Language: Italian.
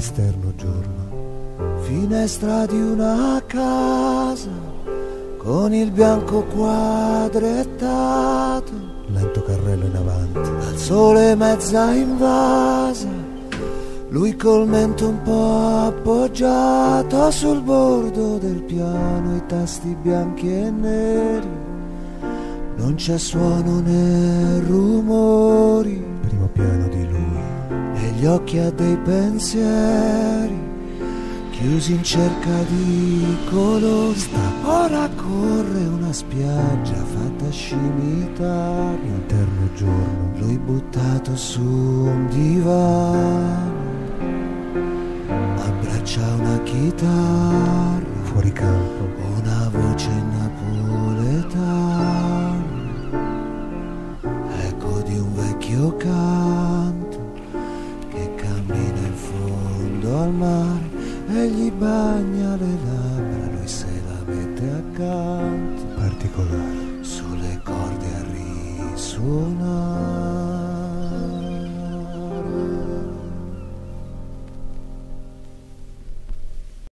esterno giorno. Finestra di una casa con il bianco quadrettato, lento carrello in avanti, al sole mezza invasa, lui col mento un po' appoggiato sul bordo del piano, i tasti bianchi e neri non c'è suono né rumori. Primo piano di lui. Gli occhi ha dei pensieri, chiusi in cerca di colori. Sta ora corre una spiaggia fatta scimitare. Interno giorno. Lui buttato su un divano. Abbraccia una chitarra. Fuori campo. Una voce napoletana vecchio canto fondo al mare e gli bagna le labbra, lui se la mette accanto, particolare, sulle corde a risuonare.